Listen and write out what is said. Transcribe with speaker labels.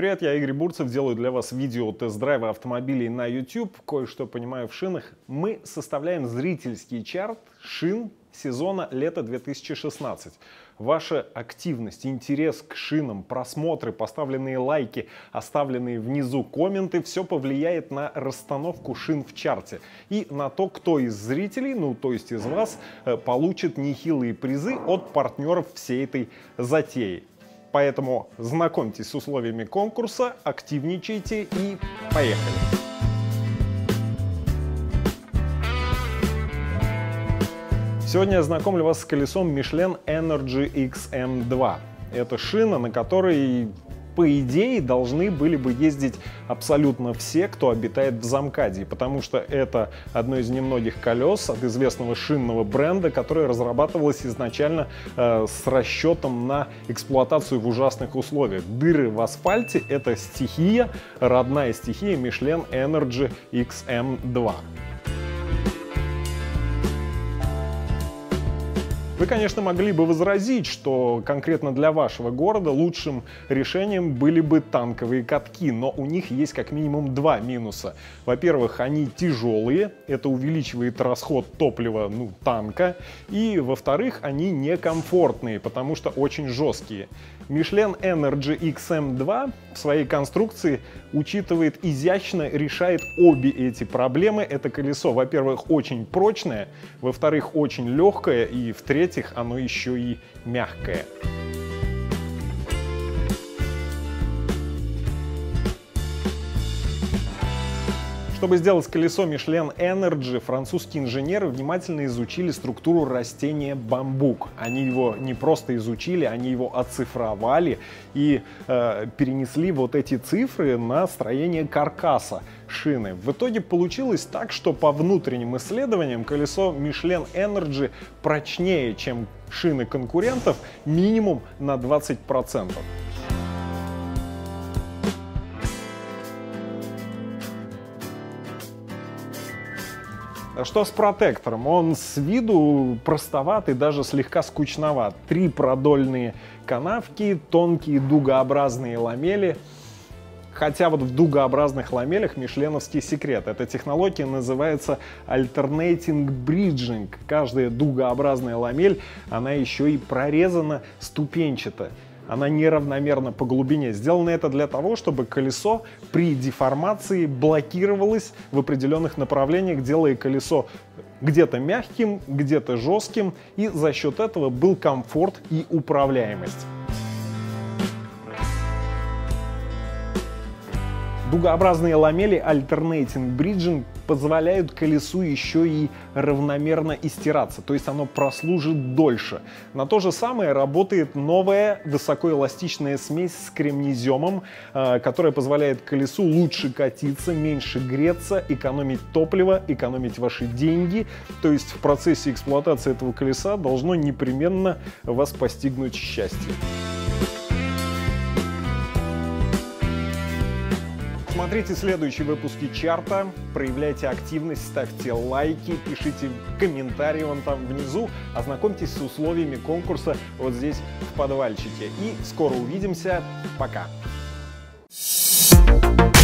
Speaker 1: Привет, я Игорь Бурцев, делаю для вас видео тест-драйва автомобилей на YouTube. Кое-что понимаю в шинах. Мы составляем зрительский чарт шин сезона лета 2016. Ваша активность, интерес к шинам, просмотры, поставленные лайки, оставленные внизу комменты, все повлияет на расстановку шин в чарте и на то, кто из зрителей, ну то есть из вас, э, получит нехилые призы от партнеров всей этой затеи. Поэтому знакомьтесь с условиями конкурса, активничайте и поехали! Сегодня я знакомлю вас с колесом Michelin Energy XM2. Это шина, на которой по идее, должны были бы ездить абсолютно все, кто обитает в Замкаде, потому что это одно из немногих колес от известного шинного бренда, которое разрабатывалось изначально э, с расчетом на эксплуатацию в ужасных условиях. Дыры в асфальте — это стихия, родная стихия Michelin Energy XM2. Вы, конечно, могли бы возразить, что конкретно для вашего города лучшим решением были бы танковые катки, но у них есть как минимум два минуса. Во-первых, они тяжелые, это увеличивает расход топлива ну, танка, и во-вторых, они некомфортные, потому что очень жесткие. Michelin Energy XM2 в своей конструкции учитывает изящно, решает обе эти проблемы. Это колесо, во-первых, очень прочное, во-вторых, очень легкое, и в-третьих, в-третьих, оно еще и мягкое. Чтобы сделать колесо Michelin Energy, французские инженеры внимательно изучили структуру растения бамбук. Они его не просто изучили, они его оцифровали и э, перенесли вот эти цифры на строение каркаса шины. В итоге получилось так, что по внутренним исследованиям колесо Michelin Energy прочнее, чем шины конкурентов минимум на 20%. Что с протектором? Он с виду простоват и даже слегка скучноват. Три продольные канавки, тонкие дугообразные ламели. Хотя вот в дугообразных ламелях мишленовский секрет. Эта технология называется alternating bridging. Каждая дугообразная ламель, она еще и прорезана ступенчато она неравномерна по глубине. Сделано это для того, чтобы колесо при деформации блокировалось в определенных направлениях, делая колесо где-то мягким, где-то жестким, и за счет этого был комфорт и управляемость. Дугообразные ламели Alternating Bridging позволяют колесу еще и равномерно истираться, то есть оно прослужит дольше. На то же самое работает новая высокоэластичная смесь с кремнеземом, э, которая позволяет колесу лучше катиться, меньше греться, экономить топливо, экономить ваши деньги. То есть в процессе эксплуатации этого колеса должно непременно вас постигнуть счастье. Смотрите следующие выпуски чарта, проявляйте активность, ставьте лайки, пишите комментарии вам там внизу, ознакомьтесь с условиями конкурса вот здесь в подвальчике. И скоро увидимся. Пока. Thank you